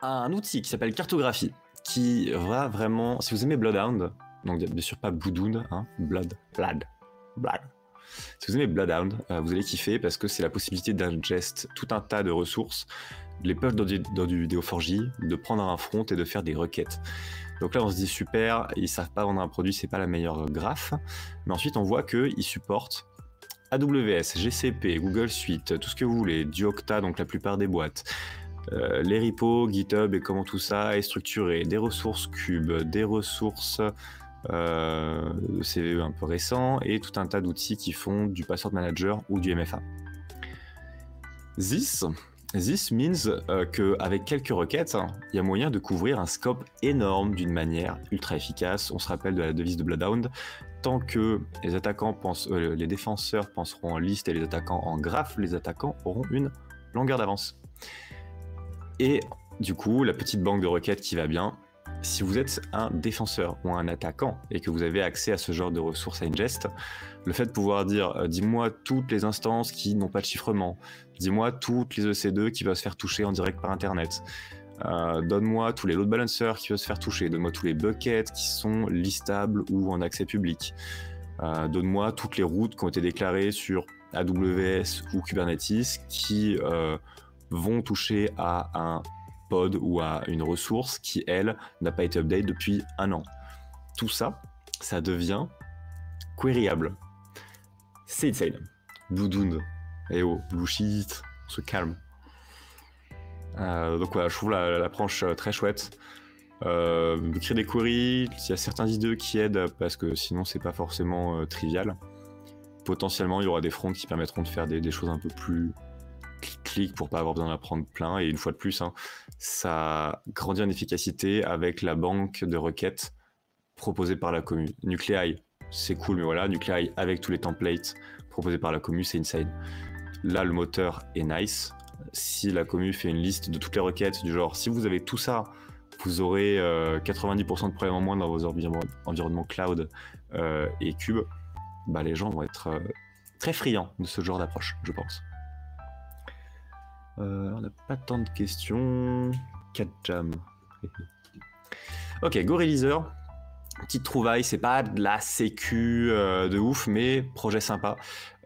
un outil qui s'appelle Cartographie, qui va vraiment, si vous aimez Bloodhound, donc bien sûr pas Bloodhound, hein, Blood, Blood, Blood. Si vous aimez Bloodhound, euh, vous allez kiffer parce que c'est la possibilité d'ingest tout un tas de ressources, les push dans du, dans du 4 de prendre un front et de faire des requêtes. Donc là, on se dit super, ils savent pas vendre un produit, c'est pas la meilleure graphe. Mais ensuite, on voit qu'ils supportent AWS, GCP, Google Suite, tout ce que vous voulez, du Okta, donc la plupart des boîtes, euh, les repos, GitHub et comment tout ça est structuré, des ressources cubes, des ressources euh, CVE un peu récents et tout un tas d'outils qui font du password manager ou du MFA. This, this means euh, qu'avec quelques requêtes, hein, il y a moyen de couvrir un scope énorme d'une manière ultra efficace. On se rappelle de la devise de Bloodhound. Tant que les attaquants pensent, euh, les défenseurs penseront en liste et les attaquants en graphe, les attaquants auront une longueur d'avance. Et du coup, la petite banque de requêtes qui va bien, si vous êtes un défenseur ou un attaquant et que vous avez accès à ce genre de ressources à ingest, le fait de pouvoir dire euh, dis-moi toutes les instances qui n'ont pas de chiffrement, dis-moi toutes les EC2 qui peuvent se faire toucher en direct par internet, euh, donne-moi tous les load balancers qui peuvent se faire toucher, donne-moi tous les buckets qui sont listables ou en accès public, euh, donne-moi toutes les routes qui ont été déclarées sur AWS ou Kubernetes qui vont toucher à un pod ou à une ressource qui, elle, n'a pas été update depuis un an. Tout ça, ça devient queryable. C'est insane. Blue Eh oh, Blue Sheet, on se calme. Euh, donc voilà, je trouve l'approche euh, très chouette. Euh, créer des queries, il y a certains idées qui aident parce que sinon c'est pas forcément euh, trivial. Potentiellement, il y aura des fronts qui permettront de faire des choses un peu plus clic pour pas avoir besoin d'apprendre plein. Et une fois de plus, hein, ça grandit en efficacité avec la banque de requêtes proposée par la commune. Nuclei, c'est cool, mais voilà, Nuclei avec tous les templates proposés par la commune, c'est insane. Là, le moteur est nice. Si la commune fait une liste de toutes les requêtes du genre, si vous avez tout ça, vous aurez 90% euh, de problèmes en moins dans vos environnements cloud euh, et cube, bah, les gens vont être euh, très friands de ce genre d'approche, je pense. Euh, on n'a pas tant de questions. 4 jam. ok, Gorillizer. Petite trouvaille, c'est pas de la sécu euh, de ouf, mais projet sympa.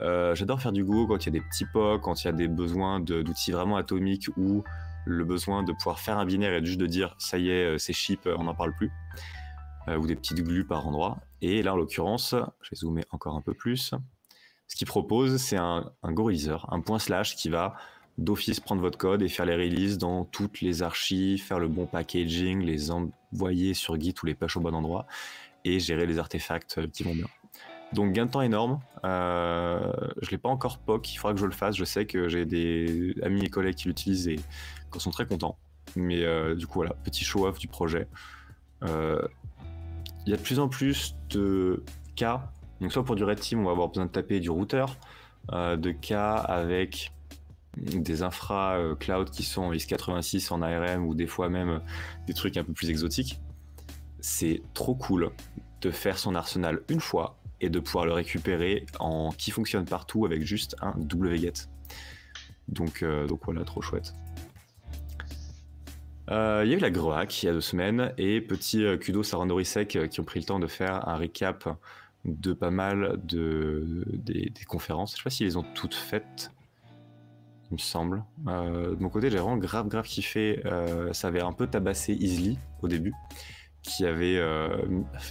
Euh, j'adore faire du Go quand il y a des petits POC, quand il y a des besoins d'outils vraiment atomiques ou le besoin de pouvoir faire un binaire et juste de dire ça y est, c'est chip, on n'en parle plus. ou des petites glues par endroit. Et là, en l'occurrence, je vais zoomer encore un peu plus. Ce qu'il propose, c'est un, un un point slash qui va d'office prendre votre code et faire les releases dans toutes les archives, faire le bon packaging, les envoyer sur Git ou les push au bon endroit et gérer les artefacts euh, qui vont bien. Donc gain de temps énorme. Euh, je l'ai pas encore POC, il faudra que je le fasse. Je sais que j'ai des amis et collègues qui l'utilisent et qui sont très contents. Mais euh, du coup voilà, petit show-off du projet. Il y a de plus en plus de cas. Donc soit pour du red team, on va avoir besoin de taper du routeur, de cas avec des infra euh, cloud qui sont en x86 en ARM ou des fois même euh, des trucs un peu plus exotiques. C'est trop cool de faire son arsenal une fois et de pouvoir le récupérer en qui fonctionne partout avec juste un wget. Donc, euh, donc voilà, trop chouette. Il y a eu la GROAC il y a deux semaines et petit kudos à qui ont pris le temps de faire un recap de pas mal de, des, conférences. Je sais pas s'ils les ont toutes faites il me semble. Euh, de mon côté, j'ai vraiment grave, grave kiffé. Euh, ça avait un peu tabassé Easily au début, qui avait, euh,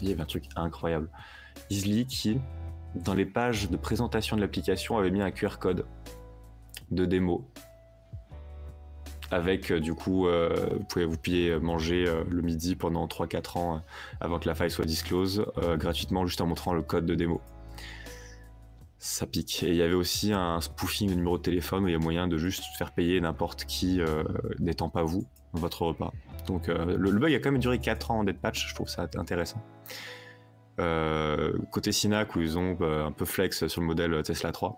il y avait un truc incroyable. Easily qui, dans les pages de présentation de l'application, avait mis un QR code de démo. Avec, du coup, vous pouvez vous payer manger le midi pendant 3-4 ans avant que la faille soit disclose, gratuitement, juste en montrant le code de démo ça pique. Et il y avait aussi un spoofing de numéro de téléphone où il y a moyen de juste faire payer n'importe qui euh, n'étant pas vous votre repas. Donc euh, le, bug a quand même duré 4 ans en dead patch, je trouve ça intéressant. Euh, côté Sinac où ils ont un peu flex sur le modèle Tesla 3.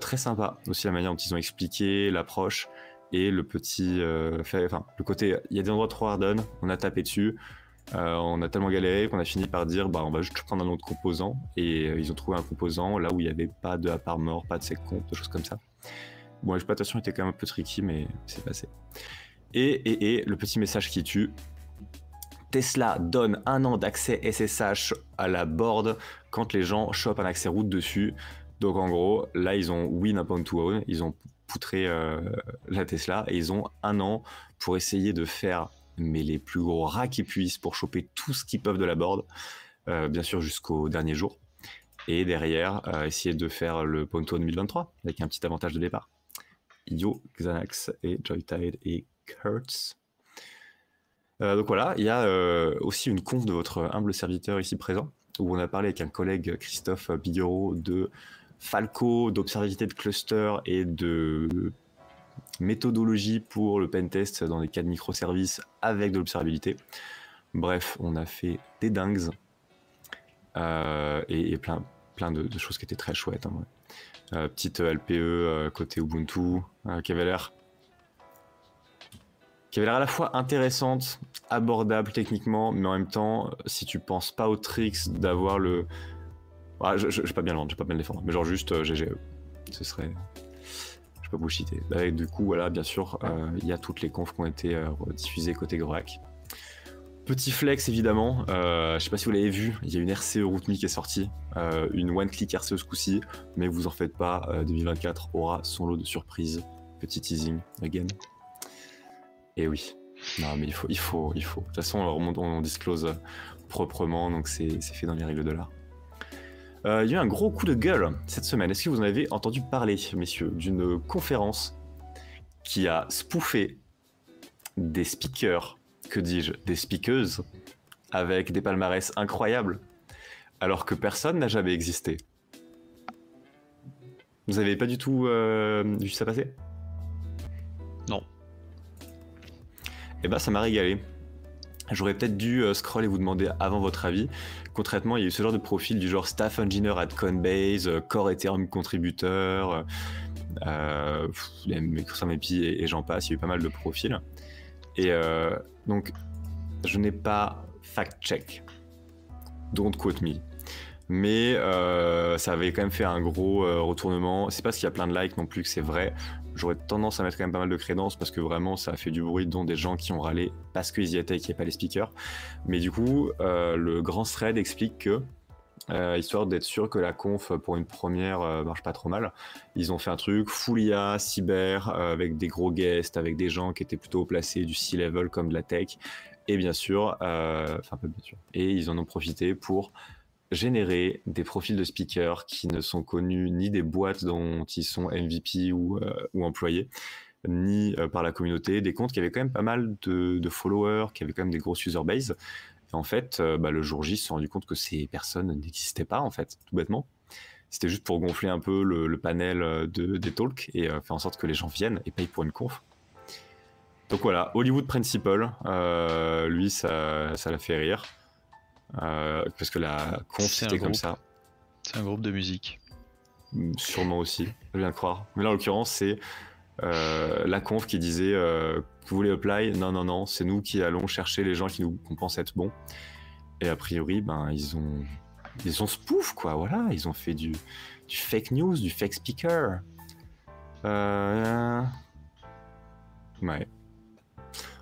très sympa aussi la manière dont ils ont expliqué l'approche et le petit enfin le côté il y a des endroits trop harden, on a tapé dessus, euh, on a tellement galéré qu'on a fini par dire bah on va juste prendre un autre composant et euh, ils ont trouvé un composant là où il n'y avait pas de part mort, pas de sec compte, des choses comme ça. Bon, l'exploitation était quand même un peu tricky, mais c'est passé. Et, et, le petit message qui tue. Tesla donne un an d'accès SSH à la board quand les gens chopent un accès route dessus. Donc en gros, là ils ont win upon to own, ils ont poutré euh, la Tesla et ils ont un an pour essayer de faire mais les plus gros rats qui puissent pour choper tout ce qu'ils peuvent de la board, euh, bien sûr jusqu'au dernier jour. Et derrière, euh, essayer de faire le Ponto 2023 avec un petit avantage de départ. Yo, Xanax et Joytide et Kurtz. Euh, donc voilà, il y a aussi une conf de votre humble serviteur ici présent, où on a parlé avec un collègue Christophe Biguereau de Falco, d'observabilité de cluster et de méthodologie pour le pentest dans des cas de microservices avec de l'observabilité. Bref, on a fait des dingues euh, et, plein, plein de, choses qui étaient très chouettes. Hein, euh, petite LPE euh, côté Ubuntu qui avait l'air à la fois intéressante, abordable techniquement, mais en même temps, si tu penses pas aux tricks d'avoir le. Ah, je, je, vais pas bien vendre, je vais pas bien le défendre, mais genre juste GGE. Ce serait, pas bullshiter. Bah, du coup, voilà, bien sûr, euh, il y a toutes les confs qui ont été euh, diffusées côté Groac. Petit flex évidemment, euh, je sais pas si vous l'avez vu, il y a une RCE RouteMe qui est sortie, une one-click RCE ce coup-ci, mais vous en faites pas, 2024 aura son lot de surprises. Petit teasing, again. Et oui, non mais il faut, il faut, il faut. De toute façon, on, on disclose proprement, donc c'est fait dans les règles de l'art. Euh, il y a eu un gros coup de gueule cette semaine. Est-ce que vous en avez entendu parler, messieurs, d'une conférence qui a spoofé des speakers, que dis-je, des speakeuses, avec des palmarès incroyables, alors que personne n'a jamais existé? Vous avez pas du tout euh, vu ça passer Non. Eh ben, ça m'a régalé. J'aurais peut-être dû euh, scroll et vous demander avant votre avis. Concrètement, il y a eu ce genre de profil du genre staff engineer at Coinbase, euh, core Ethereum contributeur, euh, Microsoft MP et, j'en passe. Il y a eu pas mal de profils. Et euh, donc, je n'ai pas fact-check. Don't quote me. Mais ça avait quand même fait un gros retournement. C'est pas qu'il y a plein de likes non plus que c'est vrai j'aurais tendance à mettre quand même pas mal de crédence parce que vraiment ça a fait du bruit, dont des gens qui ont râlé parce qu'ils y étaient et qu'il n'y pas les speakers. Mais du coup, euh, le grand thread explique que, euh, histoire d'être sûr que la conf pour une première euh, marche pas trop mal, ils ont fait un truc full IA, cyber, avec des gros guests, avec des gens qui étaient plutôt placés du C-level comme de la tech. Et bien sûr, enfin peu bien sûr. Et ils en ont profité pour générer des profils de speakers qui ne sont connus ni des boîtes dont ils sont MVP ou, euh, ou employés, ni euh, par la communauté, des comptes qui avaient quand même pas mal de, followers, qui avaient quand même des grosses user base. Et en fait, euh, bah, le jour J, ils se sont rendu compte que ces personnes n'existaient pas, en fait, tout bêtement. C'était juste pour gonfler un peu le, panel de, des talks et faire en sorte que les gens viennent et payent pour une conf. Donc voilà, Hollywood Principal, lui, ça l'a fait rire. Euh, parce que la conf c'était comme ça. C'est un groupe de musique. Mm, sûrement aussi, je viens de croire. Mais là en l'occurrence c'est euh, la conf qui disait euh, que vous voulez apply, non non non, c'est nous qui allons chercher les gens qui nous qu'on pense être bons. Et a priori ben ils ont ils ont spoof quoi, voilà, ils ont fait du, du fake news, du fake speaker. Euh... Ouais.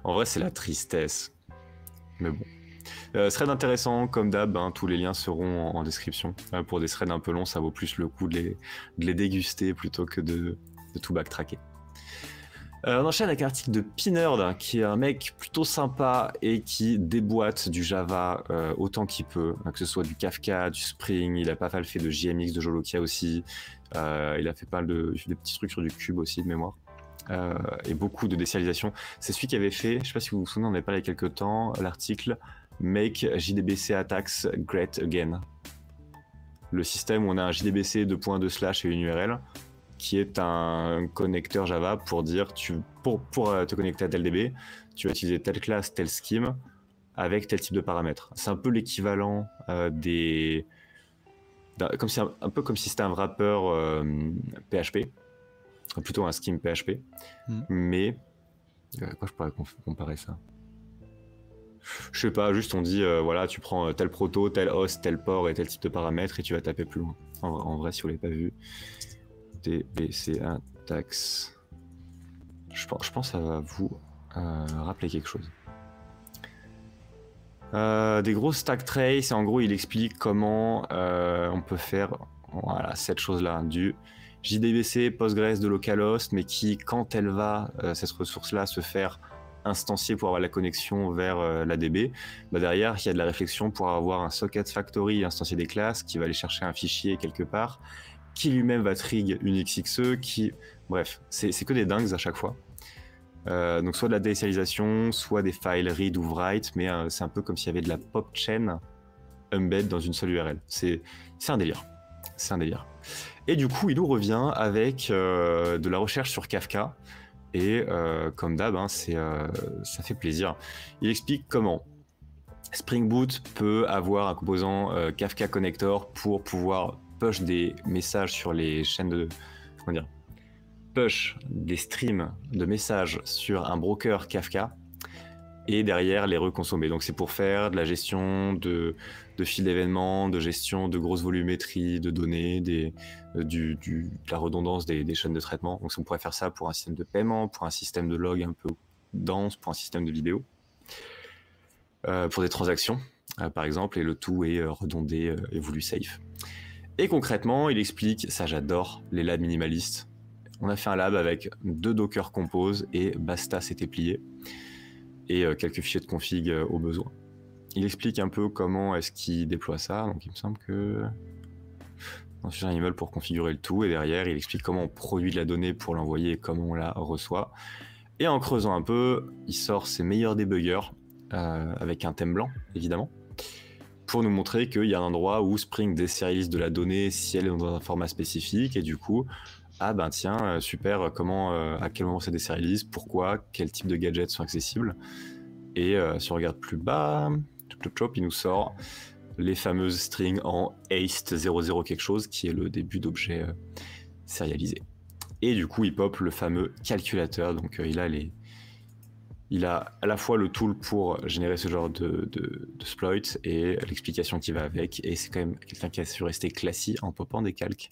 En vrai c'est la tristesse. Mais bon. Euh, thread intéressant, comme d'hab, hein, tous les liens seront en, description. Euh, pour des threads un peu longs, ça vaut plus le coup de les, déguster plutôt que de, tout backtracker. Euh, on enchaîne avec un article de Pinerd, qui est un mec plutôt sympa et qui déboîte du Java autant qu'il peut, hein, que ce soit du Kafka, du Spring, il a pas mal fait de JMX, de Jolokia aussi, il a fait pas mal de, petits trucs sur du Cube aussi de mémoire. et beaucoup de décialisation. C'est celui qui avait fait, je sais pas si vous vous souvenez, on avait parlé il y a quelques temps, l'article Make JDBC Attacks Great Again. Le système où on a un JDBC 2.2 slash et une URL qui est un connecteur Java pour dire tu, pour, pour euh, te connecter à tel DB, tu vas utiliser telle classe, tel scheme avec tel type de paramètres. C'est un peu l'équivalent euh, des comme si, un, peu comme si c'était un wrapper PHP, euh, plutôt un scheme PHP, hmm. mais quoi je pourrais comparer ça? Je sais pas, juste on dit, euh, voilà, tu prends euh, tel proto, tel host, tel port et tel type de paramètres et tu vas taper plus loin. En, vrai, si vous l'avez pas vu, DBCA tax. Je pense, je pense que ça va vous rappeler quelque chose. des gros stack trace, et en gros il explique comment on peut faire voilà, cette chose-là, du JDBC Postgres de localhost, mais qui, quand elle va, cette ressource-là, se faire instancier pour avoir la connexion vers euh, la DB, bah derrière, il y a de la réflexion pour avoir un socket factory instancier des classes qui va aller chercher un fichier quelque part, qui lui-même va trig une XXE, qui... Bref, c'est que des dingues à chaque fois. Euh, donc soit de la décialisation, soit des files read ou write, mais euh, c'est un peu comme s'il y avait de la pop chain embed dans une seule URL. C'est un délire. C'est un délire. Et du coup, il nous revient avec de la recherche sur Kafka. Et euh, comme d'hab, hein, euh, ça fait plaisir. Il explique comment Spring Boot peut avoir un composant euh, Kafka Connector pour pouvoir push des messages sur les chaînes de. Comment dire Push des streams de messages sur un broker Kafka et derrière les reconsommer. Donc c'est pour faire de la gestion de, de fil d'événements, de gestion de grosses volumétries de données, euh, de la redondance des, chaînes de traitement. Donc on pourrait faire ça pour un système de paiement, pour un système de log un peu dense, pour un système de vidéo, euh, pour des transactions euh, par exemple, et le tout est redondé et voulu safe. Et concrètement, il explique, ça j'adore, les labs minimalistes. On a fait un lab avec deux Docker Compose et basta, c'était plié et euh, quelques fichiers de config euh, au besoin. Il explique un peu comment est-ce qu'il déploie ça, donc il me semble que ensuite un email pour configurer le tout et derrière il explique comment on produit de la donnée pour l'envoyer et comment on la reçoit. Et en creusant un peu, il sort ses meilleurs débuggers euh, avec un thème blanc évidemment pour nous montrer qu'il y a un endroit où Spring désérialise de la donnée si elle est dans un format spécifique et du coup ah ben tiens, euh, super, euh, comment, euh, à quel moment ça désérialise, pourquoi, quel type de gadgets sont accessibles. Et si on regarde plus bas, il nous sort les fameuses strings en haste 00 quelque chose, qui est le début d'objet sérialisé. Et du coup, il pop le fameux calculateur, donc il a les... Il a à la fois le tool pour générer ce genre de, de, exploit et l'explication qui va avec. Et c'est quand même quelqu'un qui a su rester classique en popant des calques.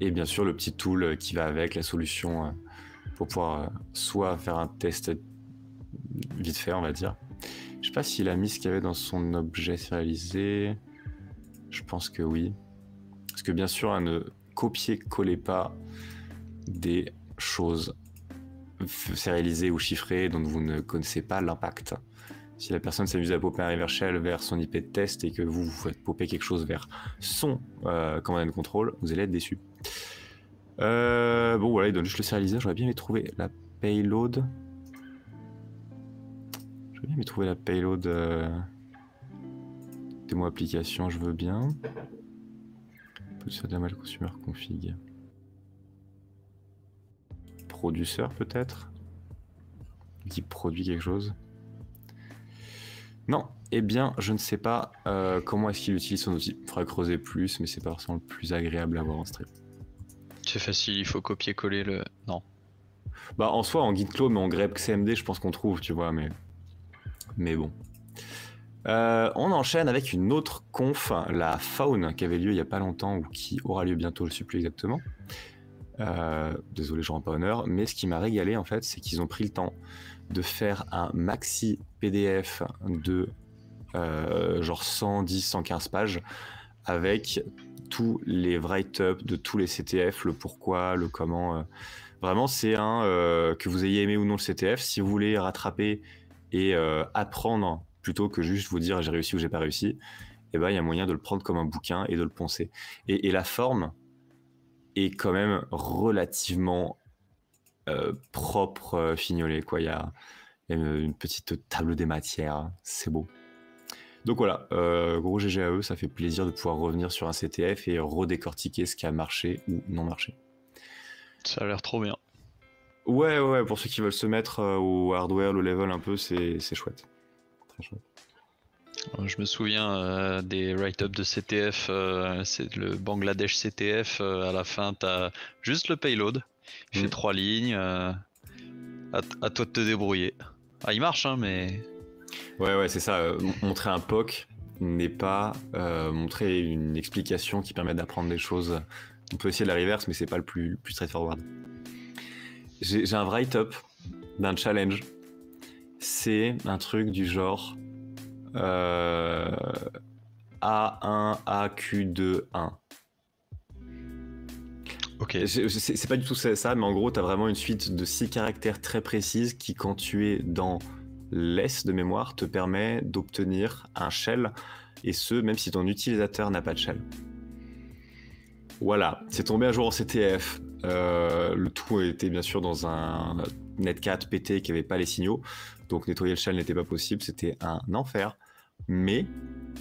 Et bien sûr, le petit tool qui va avec, la solution euh, pour pouvoir euh, soit faire un test vite fait, on va dire. Je sais pas s'il a mis ce qu'il y avait dans son objet sérialisé. Je pense que oui. Parce que bien sûr, ne copiez-collez pas des choses sérialisées ou chiffrées dont vous ne connaissez pas l'impact. Si la personne s'amuse à popper un reverse shell vers son IP de test et que vous, vous faites popper quelque chose vers son euh, command and control, vous allez être déçu. Euh, bon, voilà, il donne juste le serializer. J'aurais bien aimé trouver la payload. J'aurais bien aimé trouver la payload. Euh... Démo application, je veux bien. Producer de consumer config. Producer peut-être? Qui produit quelque chose Non, eh bien, je ne sais pas euh, comment est-ce qu'il utilise son outil. Il faudra creuser plus, mais c'est pas forcément le plus agréable à voir en stream. C'est facile, il faut copier-coller le. Non. Bah en soi, en git clone, mais en grep CMD, je pense qu'on trouve, tu vois, mais. Mais bon. Euh, on enchaîne avec une autre conf, la Faune, qui avait lieu il n'y a pas longtemps ou qui aura lieu bientôt, je ne sais plus exactement. Euh, désolé, je rends pas honneur, mais ce qui m'a régalé en fait, c'est qu'ils ont pris le temps de faire un maxi PDF de euh, genre 110, 115 pages avec tous les write-up de tous les CTF, le pourquoi, le comment. Euh. Vraiment, c'est un euh, que vous ayez aimé ou non le CTF. Si vous voulez rattraper et euh, apprendre plutôt que juste vous dire j'ai réussi ou j'ai pas réussi, eh ben il y a moyen de le prendre comme un bouquin et de le poncer. Et, la forme est quand même relativement propre, fignolée. Il y a, une petite table des matières, c'est beau. Donc voilà, euh, gros GG à eux, ça fait plaisir de pouvoir revenir sur un CTF et redécortiquer ce qui a marché ou non marché. Ça a l'air trop bien. Ouais, ouais, pour ceux qui veulent se mettre euh, au hardware, au level un peu, c'est chouette. Très chouette. Euh, je me souviens des write-up de CTF, c'est le Bangladesh CTF, à la fin t'as juste le payload, il fait mm. trois lignes, à, à, toi de te débrouiller. Ah il marche hein mais Ouais, ouais, c'est ça. Euh, montrer un POC n'est pas euh, montrer une explication qui permet d'apprendre des choses. On peut essayer la reverse, mais c'est pas le plus, plus straightforward. J'ai un write-up d'un challenge. C'est un truc du genre euh, A1, AQ2, 1. Ok. C'est pas du tout ça, mais en gros, tu as vraiment une suite de six caractères très précises qui, quand tu es dans l'S de mémoire, te permet d'obtenir un shell, et ce, même si ton utilisateur n'a pas de shell. Voilà, c'est tombé un jour en CTF. Euh, le tout était bien sûr dans un Netcat PT qui n'avait pas les signaux, donc nettoyer le shell n'était pas possible, c'était un enfer. Mais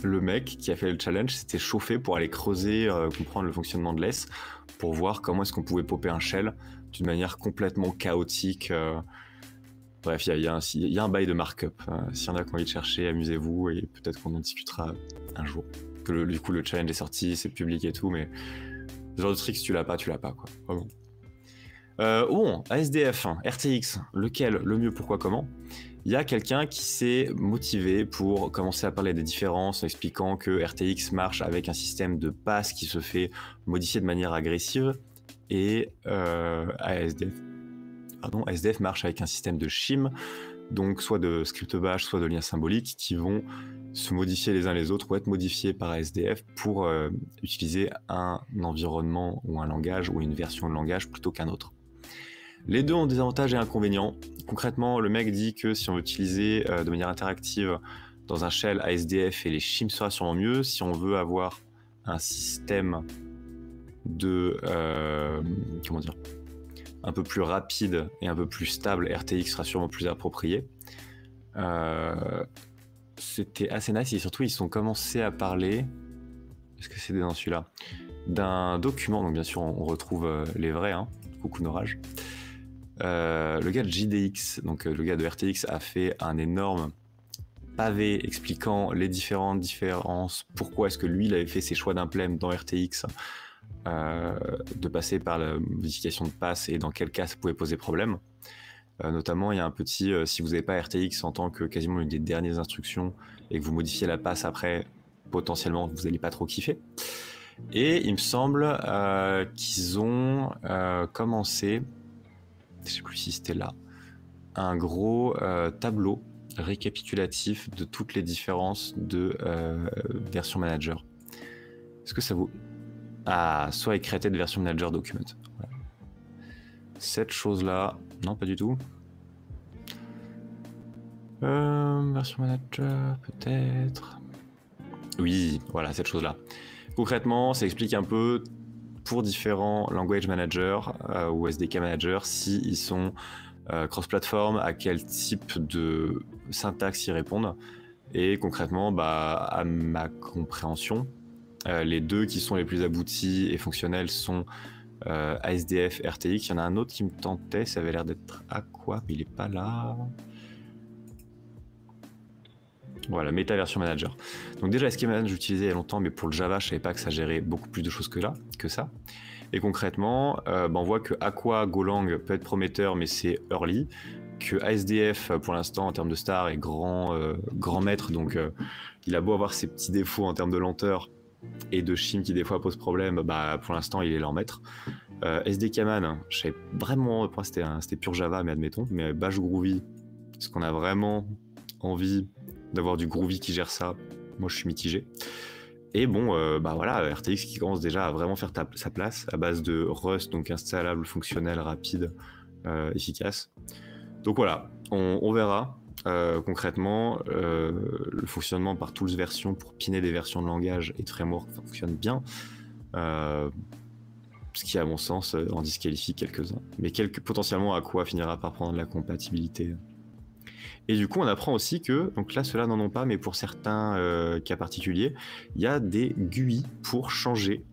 le mec qui a fait le challenge s'était chauffé pour aller creuser, euh, comprendre le fonctionnement de l'ES, pour voir comment est-ce qu'on pouvait popper un shell d'une manière complètement chaotique. Euh. Bref, il y, a, un bail de markup. S'il y en a qui ont envie de chercher, amusez-vous et peut-être qu'on en discutera un jour. Du coup, le challenge est sorti, c'est public et tout, mais ce genre de trick, si tu l'as pas, tu l'as pas, quoi. Vraiment. Euh, bon, ASDF, RTX, lequel, le mieux, pourquoi, comment? Il y a quelqu'un qui s'est motivé pour commencer à parler des différences en expliquant que RTX marche avec un système de passe qui se fait modifier de manière agressive et euh, ASDF, ASDF marche avec un système de shim, donc soit de script bash, soit de liens symboliques qui vont se modifier les uns les autres ou être modifiés par ASDF pour euh, utiliser un environnement ou un langage ou une version de langage plutôt qu'un autre. Les deux ont des avantages et inconvénients. Concrètement, le mec dit que si on veut utiliser euh, de manière interactive dans un shell ASDF et les shims sera sûrement mieux. Si on veut avoir un système de euh, comment dire un peu plus rapide et un peu plus stable, RTX sera sûrement plus approprié c'était assez nice et surtout ils sont commencé à parler. Est-ce que c'était dans celui-là D'un document, donc bien sûr on retrouve euh, les vrais, hein. coucou Norage. Euh, le gars de JDX, donc euh, le gars de RTX, a fait un énorme pavé expliquant les différentes différences, pourquoi est-ce que lui il avait fait ses choix d'implème dans RTX, de passer par la modification de passe et dans quel cas ça pouvait poser problème. Euh, notamment, il y a un petit, euh, si vous n'avez pas RTX en tant que quasiment une des dernières instructions et que vous modifiez la passe après, potentiellement, vous n'allez pas trop kiffer. Et il me semble euh, qu'ils ont commencé, je sais plus si c'était là, un gros tableau récapitulatif de toutes les différences de version manager. Est-ce que ça vous... Ah, soit de version manager document. Cette chose-là, non, pas du tout. Euh, version manager, peut-être. Oui, voilà, cette chose-là. Concrètement, ça explique un peu pour différents language managers euh, ou SDK managers s'ils ils sont euh, cross-platform, à quel type de syntaxe ils répondent. Et concrètement, bah, à ma compréhension, les deux qui sont les plus aboutis et fonctionnels sont euh, ASDF, RTX. Il y en a un autre qui me tentait, ça avait l'air d'être Aqua, mais il est pas là. Voilà, Meta Version Manager. Donc déjà, Schema j'utilisais il y a longtemps, mais pour le Java, je savais pas que ça gérait beaucoup plus de choses que là, que ça. Et concrètement, euh, bah, on voit que Aqua, Golang peut être prometteur, mais c'est early. Que ASDF, pour l'instant, en termes de star, est grand, euh, grand maître. Donc, il a beau avoir ses petits défauts en termes de lenteur, et de Shim qui des fois pose problème, bah pour l'instant il est en maître. Euh, SDKman, je sais vraiment, c'était pur Java, mais admettons, mais Bash Groovy, est-ce qu'on a vraiment envie d'avoir du Groovy qui gère ça? Moi je suis mitigé. Et bon, euh, bah voilà, RTX qui commence déjà à vraiment faire sa place à base de Rust, donc installable, fonctionnel, rapide, euh, efficace. Donc voilà, on verra. Euh, concrètement, euh, le fonctionnement par tools version pour piner des versions de langage et de framework fonctionne bien. Euh, ce qui, à mon sens, en disqualifie quelques-uns. Mais potentiellement, à quoi finira par prendre la compatibilité. Et du coup, on apprend aussi que, donc là, ceux-là n'en ont pas, mais pour certains cas particuliers, il y a des GUI pour changer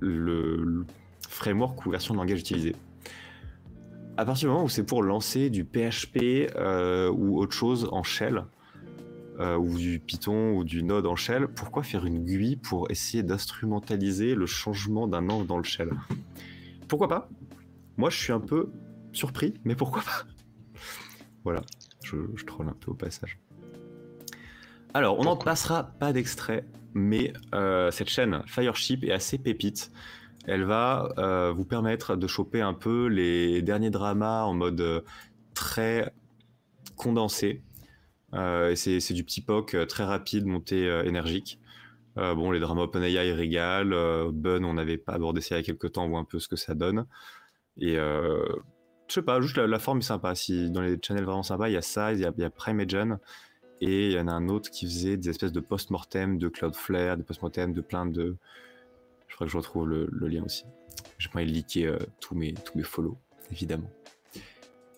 le framework ou version de langage utilisée à partir du moment où c'est pour lancer du PHP euh, ou autre chose en shell, euh, ou du Python ou du Node en shell, pourquoi faire une GUI pour essayer d'instrumentaliser le changement d'un nom dans le shell? Pourquoi pas? Moi, je suis un peu surpris, mais pourquoi pas? Voilà, je, troll un peu au passage. Alors, on n'en passera pas d'extrait, mais euh, cette chaîne Fireship est assez pépite. Elle va vous permettre de choper un peu les derniers dramas en mode très condensé. c'est du petit POC très rapide, monté énergique. bon, les dramas OpenAI régalent. Bun, on n'avait pas abordé ça il y a quelques temps, on voit un peu ce que ça donne. Et je sais pas, juste la, forme est sympa. Si dans les channels vraiment sympas, il y a ça, il y a, il et il y en a un autre qui faisait des espèces de post-mortem de Cloudflare, des post-mortem de plein de. Je que je retrouve le, lien aussi. Envie de liker euh, tous, mes, tous mes follow, évidemment.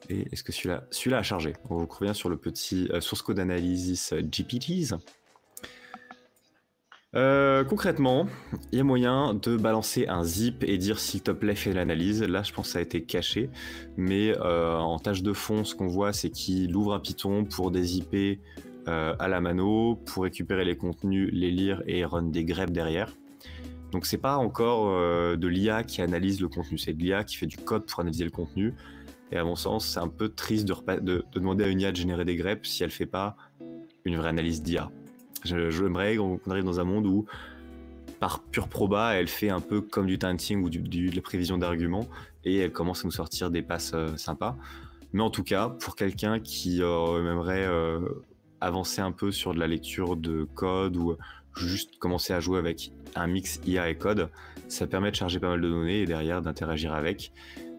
Et est-ce que celui-là celui a chargé? On revient sur le petit euh, source code analysis euh, GPTs. Concrètement, il y a moyen de balancer un zip et dire s'il te plaît fais l'analyse. Là, je pense que ça a été caché, mais en tâche de fond, ce qu'on voit, c'est qu'il ouvre un Python pour euh, à la mano, pour récupérer les contenus, les lire et run des grèves derrière. Donc c'est pas encore de l'IA qui analyse le contenu, c'est de l'IA qui fait du code pour analyser le contenu. Et à mon sens, c'est un peu triste de, de, demander à une IA de générer des grèves si elle fait pas une vraie analyse d'IA. J'aimerais qu'on arrive dans un monde où, par pure proba, elle fait un peu comme du tinting ou de la prévision d'arguments et elle commence à nous sortir des passes euh, sympas. Mais en tout cas, pour quelqu'un qui euh, aimerait euh, avancer un peu sur de la lecture de code ou juste commencer à jouer avec un mix IA et code, ça permet de charger pas mal de données et derrière d'interagir avec.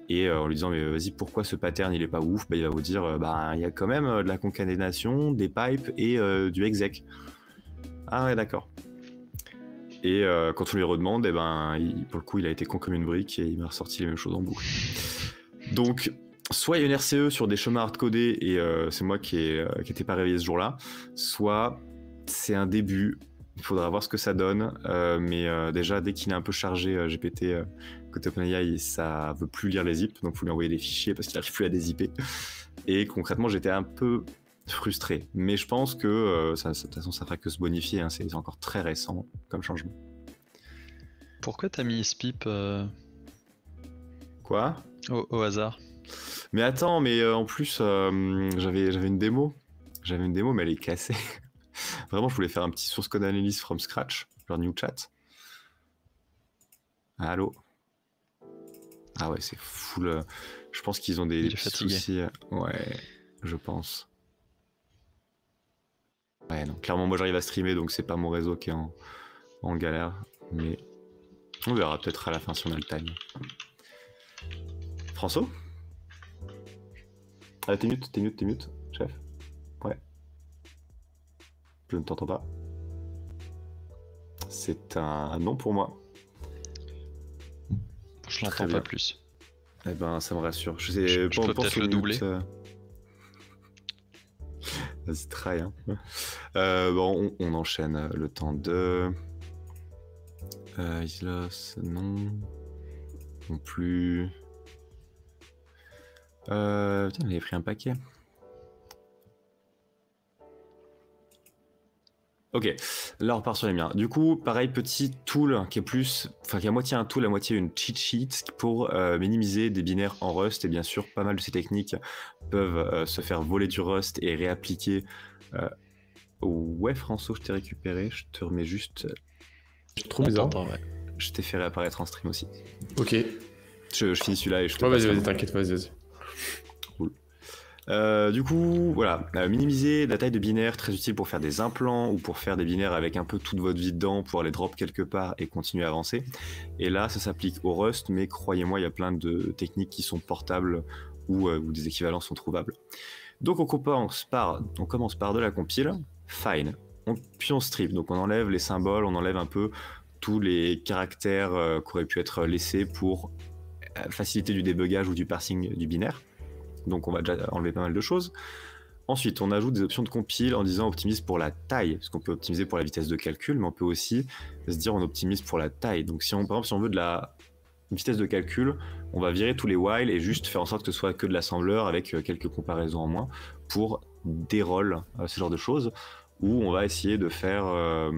Et en lui disant, mais vas-y, pourquoi ce pattern il est pas ouf? Bah, Il va vous dire, bah, il y a quand même de la concaténation, des pipes et du exec. Ah ouais, d'accord. Et euh, quand on lui redemande, eh ben, pour le coup, il a été con comme une brique et il m'a ressorti les mêmes choses en boucle. Donc, soit il y a une RCE sur des chemins hardcodés et euh, c'est moi qui n'étais euh, pas réveillé ce jour-là, soit c'est un début. Il faudra voir ce que ça donne. mais déjà, dès qu'il est un peu chargé, GPT côté OpenAI, ça veut plus lire les zips, donc il faut lui envoyer des fichiers parce qu'il n'arrive plus à dézipper. Et concrètement, j'étais un peu frustré. Mais je pense que euh, ça, de toute façon, ça fera que se bonifier. Hein. C'est encore très récent comme changement. Pourquoi t'as mis Spip euh, Quoi? au, hasard? Mais attends, mais euh, en plus, j'avais j'avais une démo. J'avais une démo, mais elle est cassée. Vraiment, je voulais faire un petit source code analysis from scratch, genre new chat. Allô? Ah ouais, c'est full. Je pense qu'ils ont des, des soucis. Ouais, je pense. Ouais, non, clairement, moi j'arrive à streamer, donc c'est pas mon réseau qui est en, galère. Mais on verra peut-être à la fin si on a le time. François? Ah, t'es mute, t'es mute, t'es mute, chef? Ouais. Je ne t'entends pas. C'est un non pour moi. Je l'entends pas plus. Eh ben, ça me rassure. Je, sais, je, peux peut-être le doubler. Euh, Vas-y, try. Hein. Euh, bon, on, enchaîne euh, le temps de. Euh, Islos, non. Non plus. Euh, putain, il avait pris un paquet. Ok, là on repart sur les miens. Du coup, pareil, petit tool qui est plus, enfin qui est à moitié un tool, à moitié une cheat sheet pour euh, minimiser des binaires en Rust. Et bien sûr, pas mal de ces techniques peuvent euh, se faire voler du Rust et réappliquer. Euh... Ouais, François, je t'ai récupéré. Je te remets juste. Trop bizarre. Je t'ai fait réapparaître en stream aussi. Ok. Je, finis celui-là et je te. Ouais, vas-y, vas-y, t'inquiète, vas-y, vas-y. Euh, du coup, voilà, euh, minimiser la taille de binaire, très utile pour faire des implants ou pour faire des binaires avec un peu toute votre vie dedans, pour les drop quelque part et continuer à avancer. Et là, ça s'applique au Rust, mais croyez-moi, il y a plein de techniques qui sont portables ou, euh, des équivalents sont trouvables. Donc on commence par, on commence par de la compile, fine, puis on strip, donc on enlève les symboles, on enlève un peu tous les caractères qui auraient pu être laissés pour faciliter du débugage ou du parsing du binaire. Donc on va déjà enlever pas mal de choses. Ensuite, on ajoute des options de compile en disant optimise pour la taille, parce qu'on peut optimiser pour la vitesse de calcul, mais on peut aussi se dire on optimise pour la taille. Donc si on, veut de la vitesse de calcul, on va virer tous les while et juste faire en sorte que ce soit que de l'assembleur avec euh, quelques comparaisons en moins pour des rôles, euh, ce genre de choses, où on va essayer de faire euh,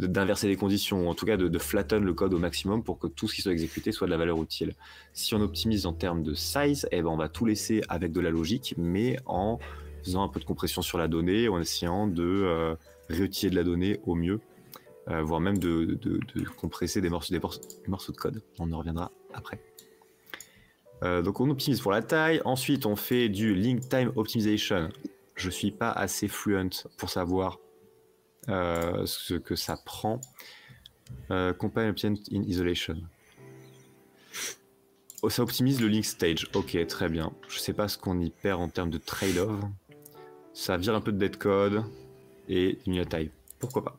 d'inverser les conditions, en tout cas de, flatten le code au maximum pour que tout ce qui soit exécuté soit de la valeur utile. Si on optimise en termes de size, eh ben on va tout laisser avec de la logique, mais en faisant un peu de compression sur la donnée, en essayant de euh, réutiliser de la donnée au mieux. euh, voire même de, compresser des morceaux de code. On en reviendra après. Euh, donc on optimise pour la taille. Ensuite, on fait du link time optimization. Je suis pas assez fluent pour savoir euh, ce que ça prend. Euh, compile in isolation. Oh, ça optimise le link stage. Ok, très bien. Je sais pas ce qu'on y perd en termes de trade-off. Ça vire un peu de dead code et diminue la taille. Pourquoi pas.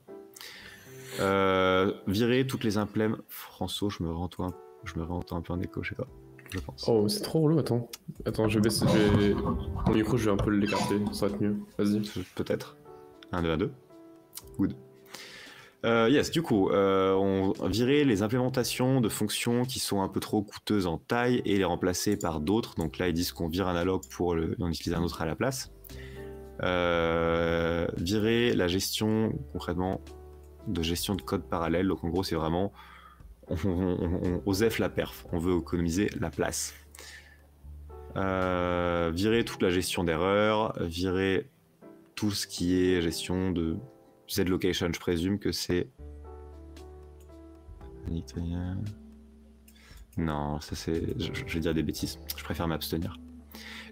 Euh, virer toutes les implèmes. François, je me rends toi, je me rends un peu en écho, je sais pas. Je pense. Oh, c'est trop relou, attends. Attends, je vais baisser. Je vais... Mon micro, je vais un peu l'écarter, ça va être mieux. Vas-y. Peut-être. 1, 2, 1, 2. Good. Euh, yes, du coup, euh, on virait les implémentations de fonctions qui sont un peu trop coûteuses en taille et les remplacer par d'autres. Donc là, ils disent qu'on vire un alloc pour le, en utiliser un autre à la place. Euh, virer la gestion, concrètement, de gestion de code parallèle. Donc en gros, c'est vraiment, on, on, on, la perf. On veut économiser la place. Euh, virer toute la gestion d'erreurs, virer tout ce qui est gestion de Z-location, je présume que c'est. Non, ça c'est. Je, vais dire des bêtises. Je préfère m'abstenir.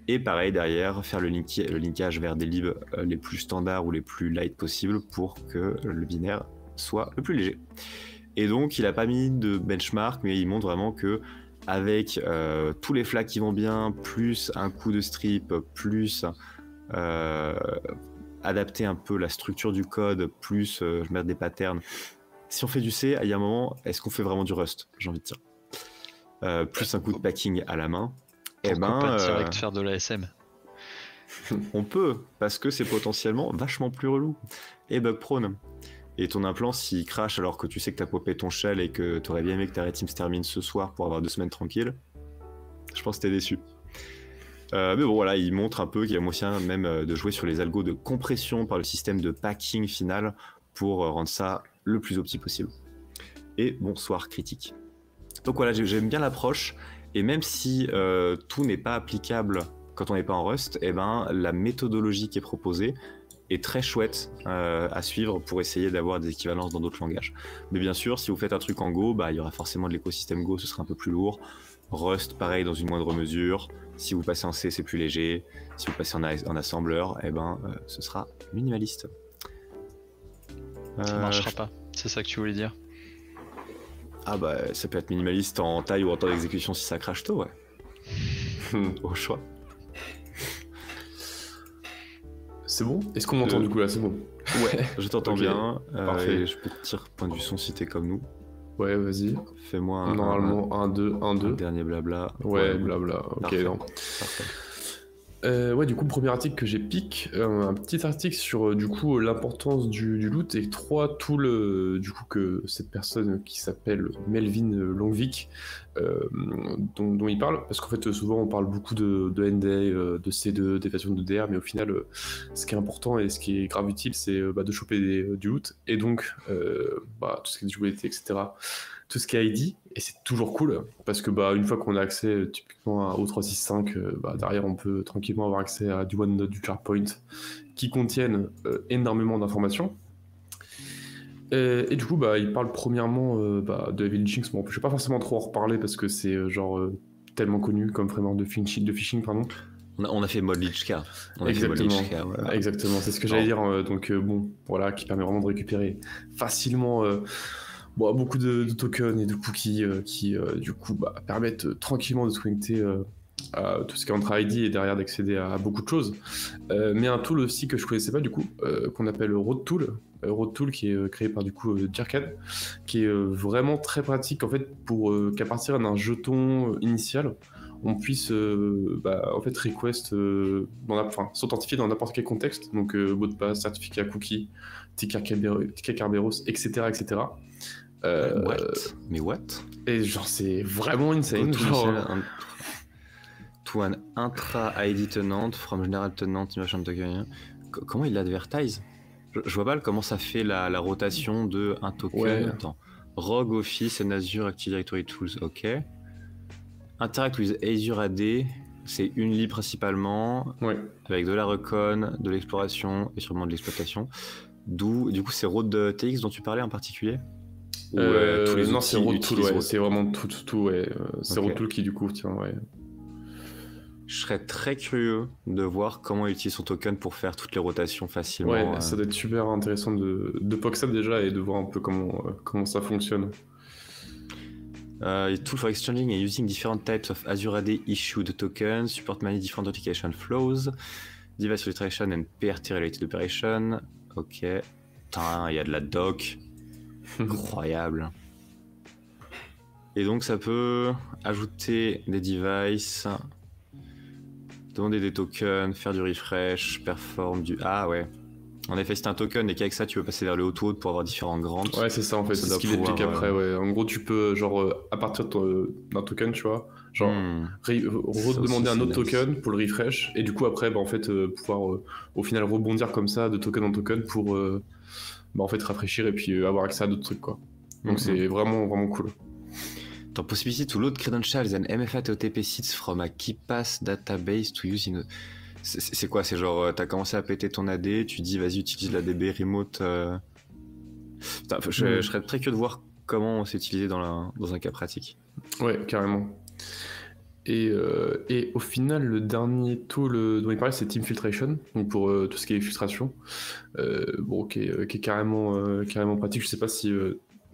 Et pareil, derrière, faire le, le linkage vers des libs euh, les plus standards ou les plus light possibles pour que le binaire soit le plus léger. Et donc, il a pas mis de benchmark, mais il montre vraiment que avec euh, tous les flags qui vont bien, plus un coup de strip, plus euh, adapter un peu la structure du code, plus euh, je mettre des patterns. Si on fait du C, il y a un moment, est-ce qu'on fait vraiment du Rust J'ai envie de dire? Euh, plus un coup de packing à la main. Eh Pourquoi ben, pas euh, direct faire de l'ASM on peut, parce que c'est potentiellement vachement plus relou et bug prone. Et ton implant, s'il crash alors que tu sais que t'as popé ton shell et que t'aurais bien aimé que ta team se termine ce soir pour avoir deux semaines tranquilles, je pense que t'es déçu. Euh, mais bon, voilà, il montre un peu qu'il y a moyen même euh, de jouer sur les algos de compression par le système de packing final pour euh, rendre ça le plus opti possible. Et bonsoir critique. Donc voilà, j'ai- j'aime bien l'approche. Et même si tout n'est pas applicable quand on n'est pas en Rust, eh ben, la méthodologie qui est proposée est très chouette à suivre pour essayer d'avoir des équivalences dans d'autres langages. Mais bien sûr, si vous faites un truc en Go, bah, il y aura forcément de l'écosystème Go, ce sera un peu plus lourd. Rust, pareil, dans une moindre mesure. Si vous passez en C, c'est plus léger. Si vous passez en, a- en assembleur, eh ben, euh, ce sera minimaliste. Ça Euh, marchera pas. C'est ça que tu voulais dire Ah bah, ça peut être minimaliste en taille ou en temps d'exécution si ça crache tôt, ouais. Au choix. C'est bon? Est-ce qu'on m'entend Euh, du coup là? C'est bon. Ouais, je t'entends bien. euh, parfait. et je peux te dire point de vue son si t'es comme nous. Ouais, vas-y. Fais-moi un, Normalement, 1, 2, 1, un 2. dernier blabla. Ouais, blabla. Ok, Parfait. non. Parfait. Euh, ouais, du coup, le premier article que j'ai pick, euh, un petit article sur euh, du coup l'importance du, du loot et trois tools euh, du coup que cette personne qui s'appelle Melvin Longvic euh, dont, dont il parle. Parce qu'en fait souvent on parle beaucoup de, de NDA, euh, de C2, d'évasion de DR, mais au final ce qui est important et ce qui est grave utile c'est bah, de choper du loot. Et donc bah, tout ce qui est jouabilité etc tout ce qui est ID et c'est toujours cool parce que bah une fois qu'on a accès euh, typiquement à O365 euh, bah, derrière on peut tranquillement avoir accès à du OneNote du ClearPoint qui contiennent euh, énormément d'informations et, et du coup bah il parle premièrement euh, bah, de Evil Jinx bon je vais pas forcément trop en reparler parce que c'est euh, genre tellement connu comme framework de phishing, de phishing pardon On a, on a fait mode Lichka. On a fait mode Exactement. Voilà. Exactement, c'est ce que j'allais dire. donc bon, voilà, qui permet vraiment de récupérer facilement beaucoup de, tokens et de cookies euh, qui euh, du coup bah, permettent euh, tranquillement de euh, à tout ce qui est entre ID et derrière d'accéder à, beaucoup de choses. Mais un tool aussi que je connaissais pas du coup, qu'on appelle Road Tool. Road Tool qui est créé par du coup qui est vraiment très pratique en fait pour qu'à partir d'un jeton initial, on puisse bah, en fait request, s'authentifier dans n'importe quel contexte, donc mot de passe, certificat cookie, ticket Kerberos, etc., etc. Euh, What? Mais what? et genre c'est vraiment insane. Genre, un- To an intra ID tenant from general tenant imagine token. Co- Comment il l'advertise? Je, je vois pas comment ça fait la, la rotation de un token. Ouais. Attends. Rogue Office and Azure Active Directory Tools, ok. Interact with Azure AD, c'est une lit principalement, ouais. avec de la recon, de l'exploration et sûrement de l'exploitation. D'où, du coup, c'est Road TX dont tu parlais en particulier? Ou, Non, c'est Road Tool, ouais. C'est vraiment tout, tout, tout ouais. C'est Tool qui, du coup, tiens, ouais. Je serais très curieux de voir comment il utilise son token pour faire toutes les rotations facilement. Ouais, ça doit être super intéressant de, de ça déjà et de voir un peu comment, comment ça fonctionne. Uh, tool for exchanging and using different types of Azure AD issued tokens, support many different authentication flows, device registration and PRT related operation. Ok. Putain, il y a de la doc. Incroyable. Et donc ça peut ajouter des devices, demander des tokens, faire du refresh, perform du... Ah ouais. En effet, c'est un token et qu'avec ça, tu peux passer vers le haut pour avoir différents grands. Ouais, c'est ça en fait, c'est ce qu'il explique après. Ouais. En gros, tu peux, genre, euh, à partir d'un token, tu vois, genre, hmm. redemander un autre token pour le refresh et du coup, après, bah, en fait, euh, pouvoir euh, au final rebondir comme ça de token en token pour bah, en fait rafraîchir et puis avoir accès à d'autres trucs, quoi. Donc, hmm. c'est vraiment, vraiment cool. The possibility to load credentials and MFA TOTP seeds from a KeePass database to use in a... C'est quoi C'est genre, euh, t'as commencé à péter ton AD, tu dis vas-y, utilise la DB remote. Euh. Hmm. je, serais très curieux de voir comment c'est utilisé dans, dans un cas pratique. Ouais, carrément. Et, euh, et, au final, le dernier tool dont il parlait, c'est Team Filtration, donc pour tout ce qui est filtration, bon, qui est, carrément, carrément pratique. Je sais pas si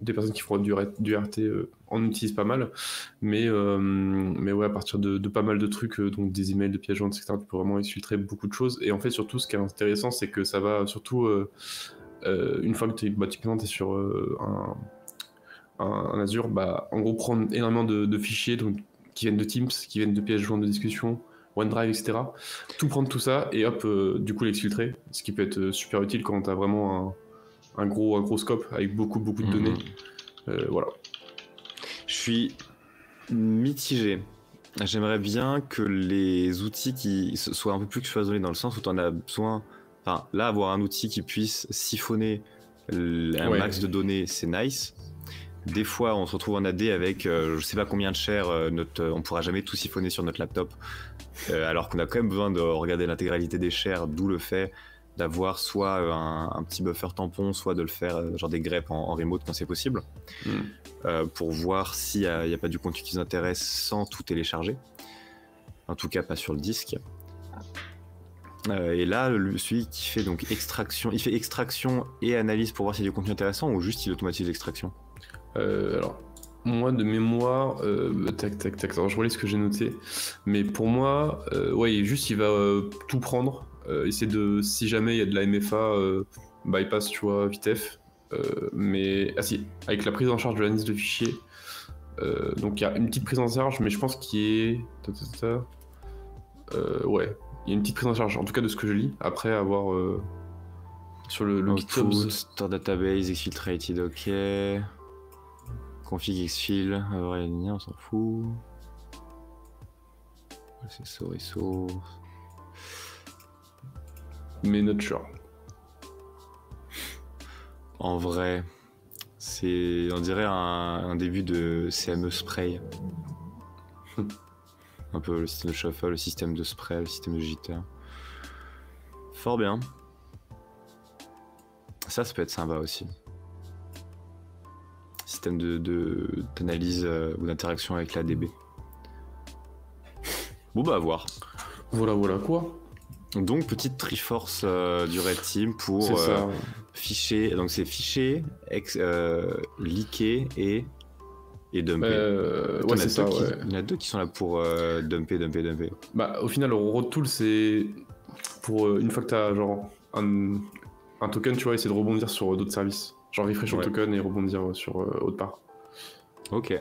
des personnes qui font du, du RT euh, en utilisent pas mal. Mais, euh, mais ouais, à partir de, pas mal de trucs, euh, donc des emails de pièges etc., tu peux vraiment exfiltrer beaucoup de choses. Et en fait, surtout, ce qui est intéressant, c'est que ça va surtout, une fois que tu bah, es sur un, Azure, bah, en gros, prendre énormément de, fichiers donc, qui viennent de Teams, qui viennent de pièges jointes de discussion, OneDrive, etc. Tout prendre tout ça et hop, du coup l'exfiltrer, ce qui peut être super utile quand tu as vraiment un un gros, un gros scope avec beaucoup, beaucoup de données. Mhm. Euh, voilà. Je suis mitigé. J'aimerais bien que les outils qui soient un peu plus cloisonnés dans le sens où tu en as besoin. Enfin, là, avoir un outil qui puisse siphonner un max de données, c'est nice. Des fois, on se retrouve en AD avec euh, je sais pas combien de shares, euh, notre, on pourra jamais tout siphonner sur notre laptop, alors qu'on a quand même besoin de regarder l'intégralité des shares, d'où le fait d'avoir soit euh, un, petit buffer tampon, soit de le faire euh, genre des greps en, remote quand c'est possible, hmm. euh, pour voir s'il n'y a, pas du contenu qui nous intéresse sans tout télécharger. En tout cas, pas sur le disque. et là, celui qui fait donc extraction, il fait extraction et analyse pour voir s'il y a du contenu intéressant ou juste il automatise l'extraction? Alors, moi de mémoire, tac tac tac. Alors je relis ce que j'ai noté, mais pour moi, ouais, juste il va tout prendre euh, essayer de, si jamais il y a de la MFA, euh, bypass, tu vois. Euh, mais, ah si, avec la prise en charge de l'analyse de fichiers. donc il y a une petite prise en charge, mais je pense qu'il est. ouais, il y a une petite prise en charge, en tout cas de ce que je lis, après avoir sur le, le GitHub. Store database, exfiltrated, ok. Config avoir on s'en fout. C'est source mais not sure. En vrai, c'est, on dirait un, début de CME spray. un peu le système de shuffle, le système de spray, le système de jitter. Fort bien. Ça, ça peut être sympa aussi. Système de, d'analyse euh, ou d'interaction avec la DB. Bon bah à voir. Voilà, voilà quoi. Donc petite triforce euh, du Red Team pour euh, ficher. Donc c'est ficher, ex, euh, leaker et et dumper. ouais, c'est ça. Il y en a deux qui sont là pour dumper, dumper, dumper. Bah au final, le road tool c'est pour une fois que tu as genre un, un, token, tu vois, essayer de rebondir sur d'autres services. Genre refresh le token et rebondir sur autre part. Ok.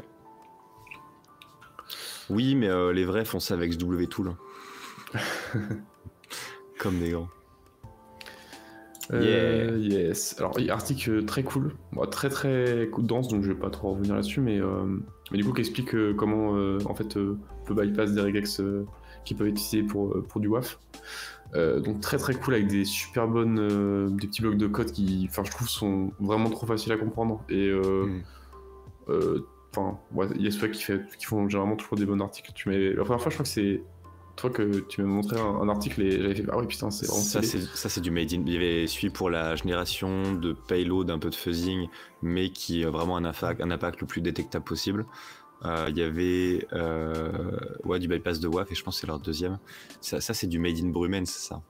Oui, mais les vrais font ça avec SW Tool. Comme des grands. Euh, yes. Alors, article très cool, très très dense, donc je vais pas trop revenir là-dessus, mais, euh, mais du coup, qui explique euh, comment en fait on peut bypass des regex qui peuvent être utilisés pour, pour du WAF. Donc très très cool avec des super bonnes, des petits blocs de code qui, enfin, je trouve, sont vraiment trop faciles à comprendre et hmm. enfin, il y a ceux qui, fait, qui font généralement toujours des bons articles. Tu mets, la première fois, je crois que c'est toi que tu m'as montré un, article et j'avais fait ah oui putain c'est vraiment ça c'est ça c'est du made in il y avait celui pour la génération de payload un peu de fuzzing mais qui a vraiment un impact, un impact le plus détectable possible euh, il y avait euh, ouais, du bypass de WAF et je pense que c'est leur deuxième ça, ça c'est du made in Brumen c'est ça?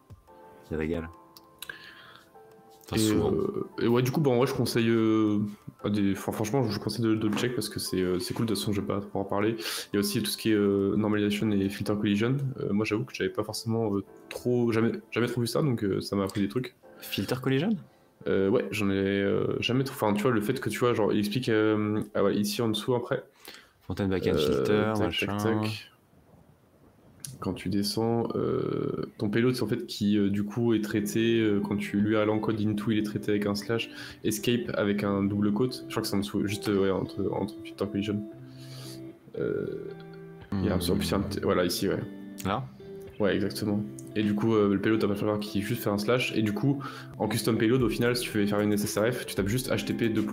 Qui régale euh, et, ouais, du coup, bah, en vrai, je conseille. Euh, franchement, je conseille de, le check parce que euh, c'est cool. De toute façon, je vais pas trop en parler. Il y a aussi tout ce qui est normalisation et filter collision. moi, j'avoue que j'avais pas forcément trop. Jamais, jamais trop vu ça, donc ça m'a appris des trucs. Filter collision? Ouais, j'en ai jamais trop. Enfin, tu vois, le fait que tu vois, genre, il explique. ah ouais, ici en dessous après. Fontaine backend filter, machin quand tu descends, euh, ton payload, c'est en fait qui euh, du coup est traité euh, quand tu lui as l'encode into, il est traité avec un slash escape avec un double quote. Je crois que c'est en dessous, juste ouais, entre, entre filter collision. Il y a un, hmm. voilà ici ouais. Là? Ouais exactement. Et du coup le payload t'as pas falloir qui juste faire un slash et du coup en custom payload au final si tu veux faire une SSRF tu tapes juste http 2.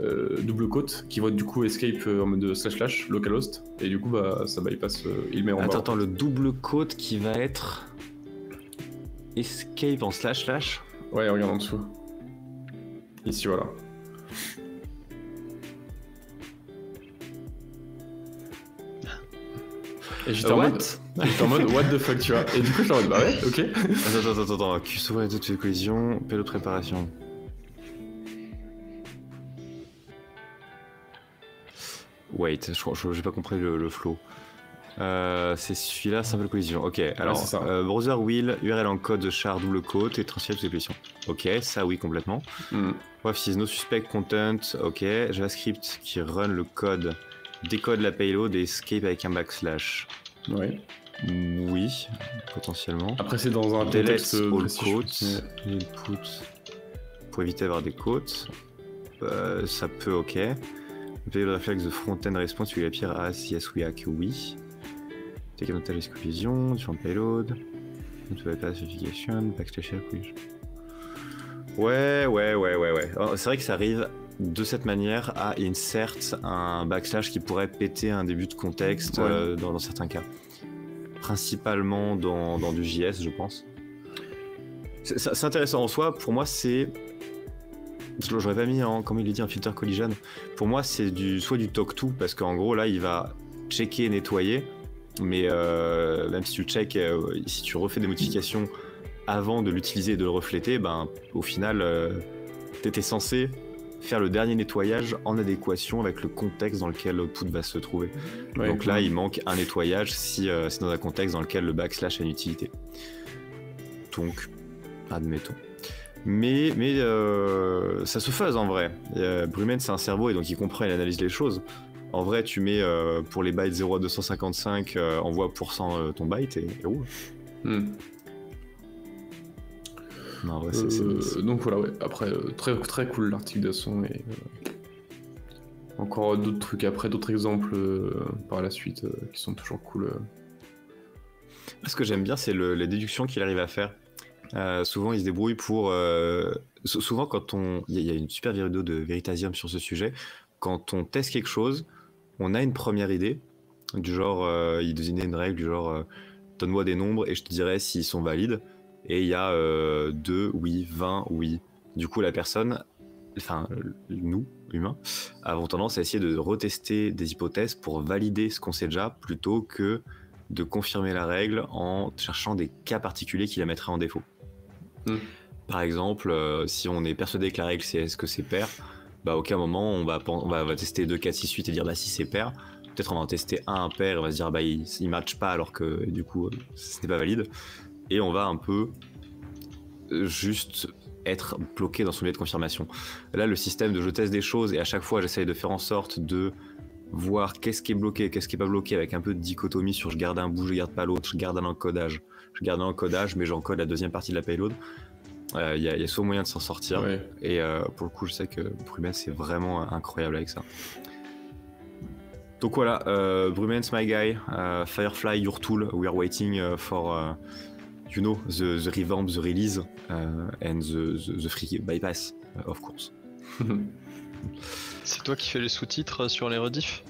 Euh, double côte qui va du coup escape euh, en mode slash slash localhost et du coup bah ça bypass euh, il met en attends, attends le double côte qui va être escape en slash slash ouais regarde en dessous. Ici voilà. Et j'étais en, mode, en mode what the fuck tu vois. Et du coup j'étais en mode bah ouais ok. Attends attends attends attends Q souvent et toutes les collisions payload préparation Wait, je j'ai pas compris le, flow. Euh, c'est celui-là, simple collision. Ok, alors euh, browser will, URL en code char double quote et transfert toutes les collisions. Ok, ça oui, complètement. Mm. Bref, no suspect content, ok. JavaScript qui run le code, décode la payload et escape avec un backslash. Oui. Oui, potentiellement. Après, c'est dans un contexte all quotes, input pour éviter d'avoir des quotes. Euh, ça peut, ok. Payload réflexe de front-end response, you appear as yes we hack, oui. Take a note collision, different payload. To bypass verification, backslash oui. Ouais, ouais, ouais, ouais, ouais. Oh, c'est vrai que ça arrive de cette manière à insert un backslash qui pourrait péter un début de contexte euh, dans, certains cas. Principalement dans, dans du JS, je pense. C'est intéressant en soi. Pour moi, c'est J'aurais pas mis, en, comme il est dit, un filter collision. Pour moi, c'est du, soit du talk to, parce qu'en gros, là, il va checker, nettoyer. Mais euh, même si tu check, euh, si tu refais des modifications avant de l'utiliser et de le refléter, ben, au final, euh, tu étais censé faire le dernier nettoyage en adéquation avec le contexte dans lequel l'output va se trouver. Donc là, il manque un nettoyage si c'est dans un contexte dans lequel le backslash a une utilité. Donc, admettons. Mais, mais euh, ça se fasse en vrai. Euh, Brumen, c'est un cerveau et donc il comprend et il analyse les choses. En vrai, tu mets euh, pour les bytes 0 à 255, envoie pour cent ton byte et, roule. Hmm. Non, ouais, c'est, donc voilà, ouais. Après, très, très cool l'article de son et encore d'autres trucs après, d'autres exemples par la suite qui sont toujours cool. Ce que j'aime bien, c'est les déductions qu'il arrive à faire. Euh, souvent, ils se débrouillent pour. Euh, souvent, quand on. Il y, a une super vidéo de Veritasium sur ce sujet. Quand on teste quelque chose, on a une première idée, du genre, euh, il désignait une règle, du genre, donne-moi des nombres et je te dirai s'ils sont valides. Et il y a 2, oui, 20, oui. Du coup, la personne, enfin, nous, humains, avons tendance à essayer de retester des hypothèses pour valider ce qu'on sait déjà plutôt que de confirmer la règle en cherchant des cas particuliers qui la mettraient en défaut. Hmm. Par exemple, euh, si on est persuadé que la règle c'est que c'est pair, bah aucun moment on va, tester 2, 4, 6, 8 et dire bah si c'est pair. Peut-être on va en tester un pair et on va se dire bah il, il match pas alors que du coup euh, ce n'est pas valide. Et on va un peu euh, juste être bloqué dans son biais de confirmation. Là, le système de je teste des choses et à chaque fois j'essaye de faire en sorte de voir qu'est-ce qui est bloqué, qu'est-ce qui est pas bloqué avec un peu de dichotomie sur je garde un bout, je garde pas l'autre, je garde un encodage je garde un encodage, mais j'encode la deuxième partie de la payload. Il euh, y, a souvent moyen de s'en sortir. Et euh, pour le coup, je sais que Brumen, c'est vraiment incroyable avec ça. Donc voilà, euh, Brumen's my guy, uh, Firefly, your tool. We are waiting for, uh, you know, the, the, revamp, the release, and the, the, free bypass, of course. c'est toi qui fais les sous-titres sur les rediffs?